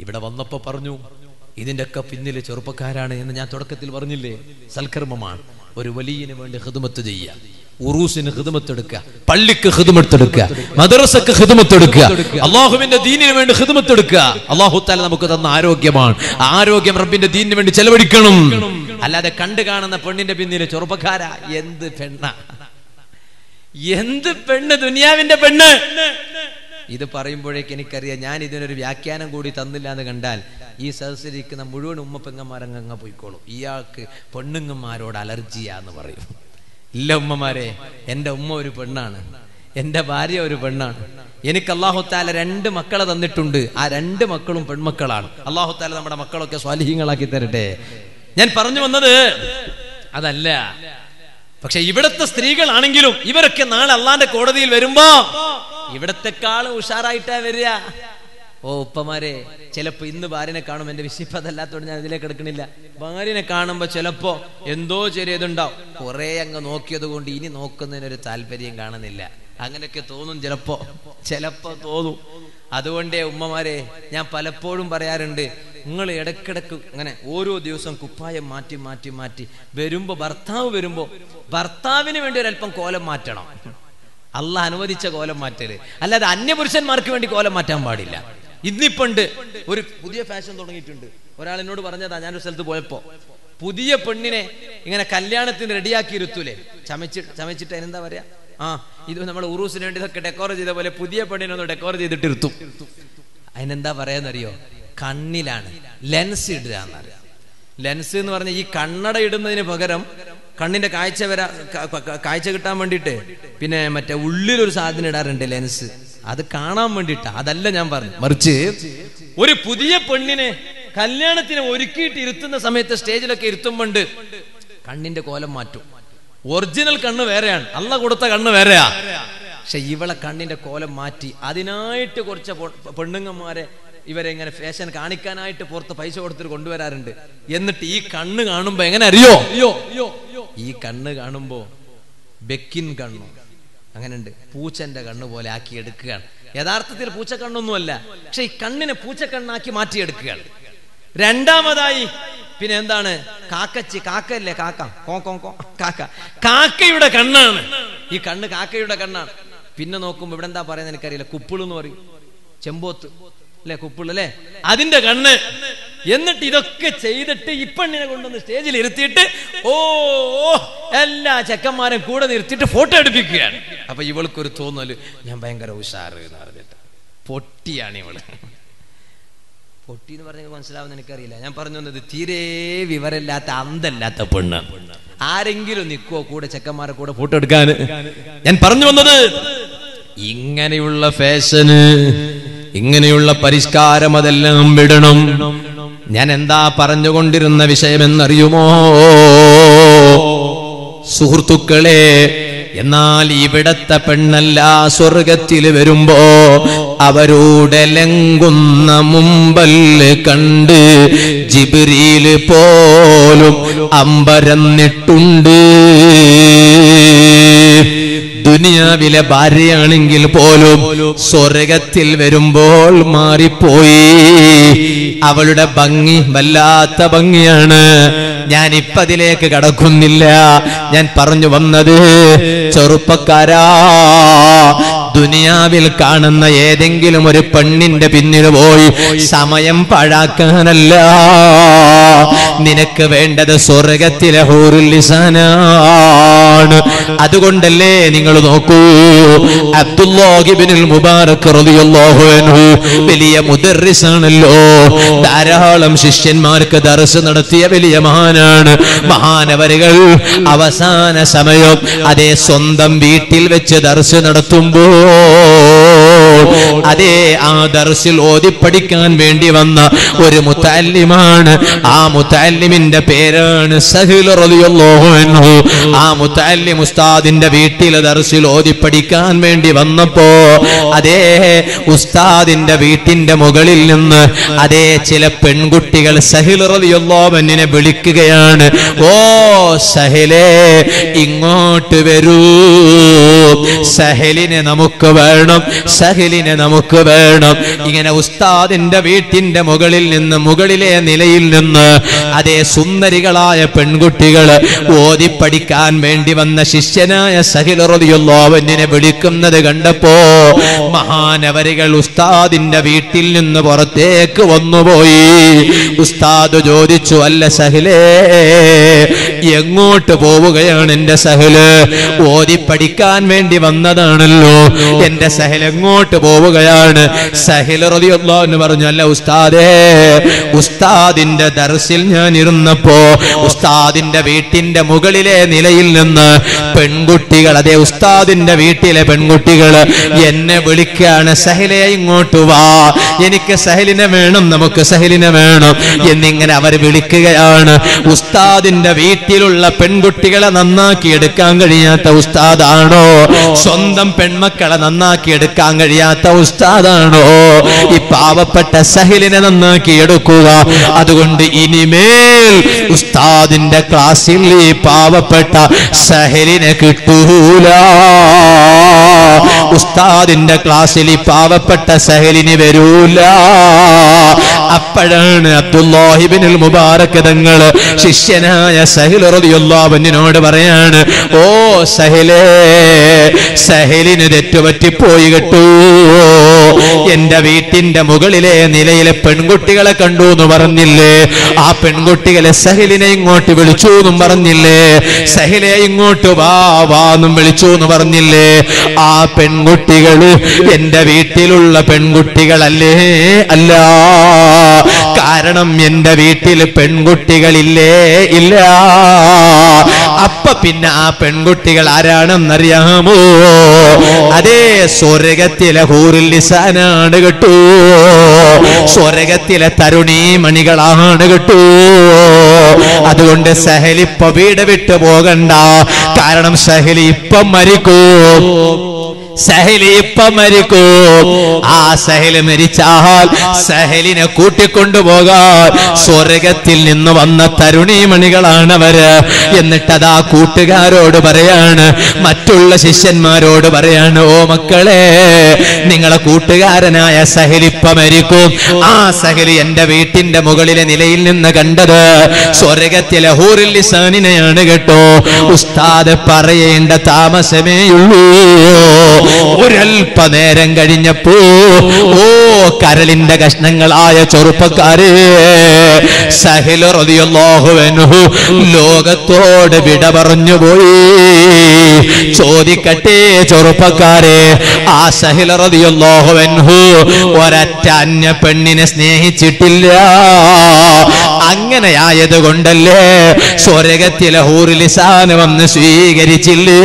ഇവിടെ വന്നപ്പോ പറഞ്ഞു ഇതിന്റെയൊക്കെ പിന്നിൽ ചെറുപ്പക്കാരാണ് എന്ന് ഞാൻ തുടക്കത്തിൽ പറഞ്ഞില്ലേ? സൽക്കർമ്മമാണ്. ഒരു വലിയന് വേണ്ടി ഹിതമത്ത് ചെയ്യുക ഉറൂസിന് ഹിതമത്തെടുക്കുക പള്ളിക്ക് ഹിതമത്തെടുക്കുക മദ്രസക്ക് ഹിതമത്തെടുക്കുക അള്ളാഹുവിന്റെ ദീനിന് വേണ്ടി ഹിതമത്തെടുക്കുക അള്ളാഹു താല നമുക്ക് തന്ന ആരോഗ്യമാണ്. ആരോഗ്യം റബ്ബിന്റെ ദീനിന് വേണ്ടി ചെലവഴിക്കണം. അല്ലാതെ കണ്ടു കാണുന്ന പെണ്ണിന്റെ പിന്നിൽ ചെറുപ്പക്കാരാ. എന്ത് പെണ്ണ? എന്ത് പെണ്ണ്? ദുനിയാവിന്റെ പെണ്ണ്? ഇത് പറയുമ്പോഴേക്ക് എനിക്കറിയാം ഞാൻ ഇതിനൊരു വ്യാഖ്യാനം കൂടി തന്നില്ല എന്ന് കണ്ടാൽ ഈ സദസ്സിലിരിക്കുന്ന മുഴുവൻ ഉമ്മ പെങ്ങന്മാരങ്ങ പോയിക്കോളും. ഇയാൾക്ക് പെണ്ണുങ്ങന്മാരോട് അലർജിയാന്ന് പറയും. ഇല്ല ഉമ്മമാരെ എന്റെ ഉമ്മ ഒരു പെണ്ണാണ്. എന്റെ ഭാര്യ ഒരു പെണ്ണാണ്. എനിക്ക് അള്ളാഹുത്താല രണ്ട് മക്കളെ തന്നിട്ടുണ്ട്. ആ രണ്ട് മക്കളും പെൺമക്കളാണ്. അള്ളാഹുത്താല നമ്മുടെ മക്കളൊക്കെ സ്വാലിഹ്യങ്ങളാക്കി തരട്ടെ. ഞാൻ പറഞ്ഞു വന്നത് അതല്ല. പക്ഷെ ഇവിടുത്തെ സ്ത്രീകളാണെങ്കിലും ഇവരൊക്കെ നാളെ അള്ളാന്റെ കോടതിയിൽ വരുമ്പോ ഇവിടത്തെക്കാളും ഉഷാറായിട്ടാ വരിക. ഓ ഉപ്പമാരെ ചിലപ്പോ ഇന്ന് ഭാര്യനെ കാണും എന്റെ വിശിപ്പ് അതല്ലാത്തോട് ഞാൻ ഇതിലേക്ക് എടുക്കണില്ല. ഭാര്യനെ കാണുമ്പോ ചിലപ്പോ എന്തോ ചെറിയതുണ്ടാവും. കുറെ അങ്ങ് നോക്കിയത് കൊണ്ട് ഇനി നോക്കുന്നതിനൊരു താല്പര്യം കാണുന്നില്ല. അങ്ങനെയൊക്കെ തോന്നും ചിലപ്പോ. ചിലപ്പോ തോന്നും. അതുകൊണ്ടേ ഉമ്മമാരെ ഞാൻ പലപ്പോഴും പറയാറുണ്ട് നിങ്ങൾ ഇടക്കിടക്ക് അങ്ങനെ ഓരോ ദിവസം കുപ്പായം മാറ്റി മാറ്റി മാറ്റി വരുമ്പോ ഭർത്താവ് വരുമ്പോ ഭർത്താവിന് വേണ്ടി ഒരല്പം കോലം മാറ്റണം. അല്ല അനുവദിച്ച കോലം മാറ്റൽ. അല്ലാതെ അന്യപുരുഷന്മാർക്ക് വേണ്ടി കോലം മാറ്റാൻ പാടില്ല. ഇന്നിപ്പണ്ട് ഒരു പുതിയ ഫാഷൻ തുടങ്ങിയിട്ടുണ്ട്. ഒരാൾ എന്നോട് പറഞ്ഞതാ ഞാനൊരു സ്ഥലത്ത് പോയപ്പോ പുതിയ പെണ്ണിനെ ഇങ്ങനെ കല്യാണത്തിന് റെഡിയാക്കി ഇരുത്തൂലേ ചമച്ച് ചമച്ചിട്ട് അതിനെന്താ പറയാ? ആ ഇത് നമ്മൾ ഉറൂസിന് വേണ്ടി ഇതൊക്കെ ഡെക്കോർ ചെയ്ത പോലെ പുതിയ പെണ്ണിനെ ഒന്ന് ഡെക്കോർ ചെയ്തിട്ട് ഇരുത്തും അതിനെന്താ പറയാന്നറിയോ? കണ്ണിലാണ്. ലെൻസ് ഇടുക എന്നറിയാം ലെൻസ് എന്ന് പറഞ്ഞ ഈ കണ്ണട ഇടുന്നതിന് പകരം കണ്ണിന്റെ കാഴ്ച വരാ കാഴ്ച കിട്ടാൻ വേണ്ടിട്ട് പിന്നെ മറ്റേ ഉള്ളിലൊരു സാധനം ഇടാറുണ്ട് ലെൻസ്. അത് കാണാൻ വേണ്ടിയിട്ടാ. അതല്ല ഞാൻ പറഞ്ഞു മറിച്ച് ഒരു പുതിയ പെണ്ണിനെ കല്യാണത്തിന് ഒരുക്കിയിട്ട് ഇരുത്തുന്ന സമയത്ത് സ്റ്റേജിലൊക്കെ ഇരുത്തുമ്പോണ്ട് കണ്ണിന്റെ കോലം മാറ്റും. ഒറിജിനൽ കണ്ണ് വേറെയാണ്. അല്ല കൊടുത്ത കണ്ണ് വേറെയാ. പക്ഷെ ഇവളെ കണ്ണിന്റെ കോലം മാറ്റി അതിനായിട്ട് കുറച്ച് പെണ്ണുങ്ങന്മാരെ ഇവരെ ഇങ്ങനെ ഫാഷൻ കാണിക്കാനായിട്ട് പുറത്ത് പൈസ കൊടുത്തിട്ട് കൊണ്ടുവരാറുണ്ട്. എന്നിട്ട് ഈ കണ്ണ് കാണുമ്പോ എങ്ങനെ അറിയോ? ഈ കണ്ണ് കാണുമ്പോ ബെക്കിൻ കണ്ണു. അങ്ങനെയുണ്ട്. പൂച്ചന്റെ കണ്ണ് പോലെ ആക്കി എടുക്കുകയാണ്. യഥാർത്ഥത്തിൽ പൂച്ച കണ്ണൊന്നുമല്ല പക്ഷെ ഈ കണ്ണിനെ പൂച്ച കണ്ണാക്കി മാറ്റിയെടുക്കുകയാണ്. രണ്ടാമതായി പിന്നെ എന്താണ്? കാക്കച്ചി കാക്കല്ലേ കാക്ക? കോ കോ കോ കാക്ക. കാക്കയുടെ കണ്ണാണ്. ഈ കണ്ണ് കാക്കയുടെ കണ്ണാണ്. പിന്നെ നോക്കുമ്പോ ഇവിടെ എന്താ പറയുന്നത് എനിക്കറിയില്ല. കുപ്പിൾ എന്ന് പറയും. ചെമ്പോത്ത്. അല്ലെ കുപ്പിൾ അല്ലെ? അതിന്റെ കണ്ണ്. എന്നിട്ട് ഇതൊക്കെ ചെയ്തിട്ട് ഈ പെണ്ണിനെ കൊണ്ടുവന്ന് സ്റ്റേജിൽ ഇരുത്തിയിട്ട് ഓ എല്ലാ ചെക്കന്മാരും കൂടെ നിർത്തിയിട്ട് ഫോട്ടോ എടുപ്പിക്കുകയാണ്. അപ്പൊ ഇവൾക്കൊരു തോന്നൽ ഞാൻ ഭയങ്കര ഉഷാറ് എന്ന് പറഞ്ഞിട്ട്. പൊട്ടിയാണ് ഇവൾ. പൊട്ടി എന്ന് പറഞ്ഞ മനസ്സിലാവുന്ന എനിക്കറിയില്ല. ഞാൻ പറഞ്ഞു വന്നത് തീരെ വിവരമില്ലാത്ത അന്തല്ലാത്ത പെണ്ണ്. ആരെങ്കിലും നിൽക്കുവോ കൂടെ ചെക്കന്മാരെ കൂടെ ഫോട്ടോ എടുക്കാൻ ഞാൻ പറഞ്ഞു വന്നത് ഇങ്ങനെയുള്ള ഫാഷന് ഇങ്ങനെയുള്ള പരിഷ്കാരം അതെല്ലാം വിടണം. ഞാൻ എന്താ പറഞ്ഞുകൊണ്ടിരുന്ന വിഷയമെന്നറിയുമോ? സുഹൃത്തുക്കളെ എന്നാൽ ഇവിടത്തെ പെണ്ണല്ല സ്വർഗത്തിൽ വരുമ്പോ അവരോട് ലങ്കുന്ന മുമ്പൽ കണ്ട് ജിബിരിയിൽ പോലും അമ്പരന്നിട്ടുണ്ട്. ദുനിയാവിലെ ഭാര്യയാണെങ്കിൽ പോലും സ്വർഗത്തിൽ വരുമ്പോൾ മാറിപ്പോയി. അവളുടെ ഭംഗി വല്ലാത്ത ഭംഗിയാണ്. ഞാൻ ഇപ്പതിലേക്ക് കടക്കുന്നില്ല. ഞാൻ പറഞ്ഞു വന്നത് ചെറുപ്പക്കാരാ ദുനിയാവിൽ കാണുന്ന ഏതെങ്കിലും ഒരു പെണ്ണിന്റെ പിന്നിൽ പോയി സമയം പാഴാക്കാനല്ല. നിനക്ക് വേണ്ടത് സ്വർഗത്തിലെ ഹൂറുലിസാനാണ് അതുകൊണ്ടല്ലേ നിങ്ങൾ നോക്കൂ അബ്ദുല്ലാഹിബിനിൽ മുബാറക് വലിയ മുദർറിസാണല്ലോ ധാരാളം ശിഷ്യന്മാർക്ക് ദർസ് നടത്തിയ വലിയ മഹാനാണ്. മഹാനവരുകൾ അവസാന സമയം അതേ സ്വന്തം വീട്ടിൽ വെച്ച് ദർസ് നടത്തുമ്പോൾ അതേ ആ ദർസിൽ ഓതി പഠിക്കാൻ വേണ്ടി വന്ന ഒരു മുത്തല്ലിമാണ് ആ മുത്തല്ലിമിന്റെ പേരാണ് അൻഹു. ആ മുത്തല്ലിം ഉസ്താദിന്റെ വീട്ടിലെ ദർസിൽ ഓതി പഠിക്കാൻ വേണ്ടി വന്നപ്പോ അതേ ഉസ്താദിന്റെ വീട്ടിന്റെ മുകളിൽ നിന്ന് അതേ ചില പെൺകുട്ടികൾ സഹിൽ റളിയല്ലാഹുവിനെ വിളിക്കുകയാണ്. ഓ സഹിലേ ഇങ്ങോട്ട് വരൂ. സഹലിനെ നമുക്ക് വേണം. സഹിൽ സഹിലിനെ നമുക്ക് വേണം. ഇങ്ങനെ ഉസ്താദിന്റെ വീട്ടിന്റെ മുകളിൽ നിന്ന് മുകളിലെ നിലയിൽ നിന്ന് അതേ സുന്ദരികളായ പെൺകുട്ടികൾ ഓതിപ്പടിക്കാൻ വേണ്ടി വന്ന ശിഷ്യനായ സഹിലറുതിയുള്ളവനെ വിളിക്കുന്നത് കണ്ടപ്പോ മഹാനവരികൾ ഉസ്താദിന്റെ വീട്ടിൽ നിന്ന് പുറത്തേക്ക് വന്നുപോയി. ഉസ്താദ് ചോദിച്ചു അല്ല സഹിലേ എങ്ങോട്ട് പോവുകയാണ് എന്റെ സഹൽ? ഓതിപ്പടിക്കാൻ വേണ്ടി വന്നതാണല്ലോ. എന്റെ സഹൽ എങ്ങോട്ട് പോവുകയാണ്. പറഞ്ഞു അല്ല ഉസ്താദേ ഉസ്താദിന്റെ ദർസിൽ ഞാൻ ഇരുന്നപ്പോ ഉസ്താദിന്റെ വീട്ടിന്റെ മുകളിലെ നിലയിൽ നിന്ന് പെൺകുട്ടികൾ അതെ ഉസ്താദിന്റെ വീട്ടിലെ പെൺകുട്ടികൾ എന്നെ വിളിക്കാണ് സഹിലെ ഇങ്ങോട്ട് വാ. എനിക്ക് സഹലിനെ വേണം നമുക്ക് സഹലിനെ വേണം. എന്നിങ്ങനെ അവർ വിളിക്കുകയാണ്. ഉസ്താദിന്റെ വീട്ടിലുള്ള പെൺകുട്ടികളെ നന്നാക്കി എടുക്കാൻ കഴിയാത്ത ഉസ്താദാണോ? സ്വന്തം പെൺമക്കളെ നന്നാക്കി എടുക്കാൻ കഴിയാത്ത ഉസ്താദാണോ? ഈ പാവപ്പെട്ട സഹിലിനെ നന്നാക്കി എടുക്കുക. അതുകൊണ്ട് ഇനിമേൽ ഉസ്താദിന്റെ ക്ലാസ്സിൽ ഈ പാവപ്പെട്ട സഹലിനെ കിട്ടൂല. ഉസ്താദിന്റെ ക്ലാസ്സിൽ ഈ പാവപ്പെട്ട സഹലിന് വരൂല. അപ്പോഴാണ് അബ്ദുല്ലാഹിബിനിൽ മുബാറക് തങ്ങൾ ശിഷ്യനായ സഹിൽ റളിയല്ലാഹുവിനോട് പറയാണ് ഓ സഹിലേ സഹലിന് തെറ്റുപറ്റിപ്പോയി കിട്ടൂ. എന്റെ വീട്ടിന്റെ മുകളിലെ നിലയിലെ പെൺകുട്ടികളെ കണ്ടു എന്ന് പറഞ്ഞില്ലേ? ആ പെൺകുട്ടികളെ സഹിലിനെ ഇങ്ങോട്ട് വിളിച്ചു എന്നും പറഞ്ഞില്ലേ? സഹിലെ ഇങ്ങോട്ട് വാ വാ എന്നും വിളിച്ചു എന്ന് പറഞ്ഞില്ലേ? ആ പെൺകുട്ടികൾ എന്റെ വീട്ടിലുള്ള പെൺകുട്ടികളല്ലേ? അല്ല. കാരണം എന്റെ വീട്ടിൽ പെൺകുട്ടികളില്ലേ? ഇല്ല. അപ്പ പിന്നെ ആ പെൺകുട്ടികൾ ആരാണെന്നറിയാമോ? അതേ സ്വർഗത്തിലെ ഹൂറിൽ നിസാനാണ് കേട്ടു. സ്വർഗത്തിലെ തരുണീമണികളാണ് കെട്ടൂ. അതുകൊണ്ട് സഹലി വീട് വിട്ടു പോകണ്ട. കാരണം സഹലി ഇപ്പം മരിക്കൂ. സഹലി ഇപ്പൊ മരിക്കൂ. ആ സഹൽ മരിച്ചാൽ സഹലിനെ കൂട്ടിക്കൊണ്ടുപോകാൻ സ്വർഗത്തിൽ നിന്ന് വന്ന തരുണീമണികളാണവര് എന്നിട്ടതാ കൂട്ടുകാരോട് പറയാണ് മറ്റുള്ള ശിഷ്യന്മാരോട് പറയാണ് ഓ മക്കളെ നിങ്ങളെ കൂട്ടുകാരനായ സഹലിപ്പ മരിക്കും. ആ സഹലി എന്റെ വീട്ടിന്റെ മുകളിലെ നിലയിൽ നിന്ന് കണ്ടത് സ്വർഗത്തിലെ ഹൂറിൽ ലിസാനിനെയാണ് കേട്ടോ. ഉസ്താദ് പറയേണ്ട താമസമേയുള്ളൂ. ഒരൽപ്പനേരം കഴിഞ്ഞപ്പോ ഓ കരളിന്റെ കഷ്ണങ്ങളായ ചെറുപ്പക്കാരെ സഹിൽ റളിയല്ലാഹുവൻഹു ലോകത്തോട് വിട പറഞ്ഞു പോയി. ചോദിക്കട്ടെ ചെറുപ്പക്കാരെ ആ സഹിൽ റളിയല്ലാഹുവൻഹു ഒരറ്റ അന്യ പെണ്ണിനെ സ്നേഹിച്ചിട്ടില്ല. അങ്ങനെയായത് കൊണ്ടല്ലേ സ്വർഗത്തിലെ ഹൂറിലിസാന് വന്ന് സ്വീകരിച്ചില്ലേ?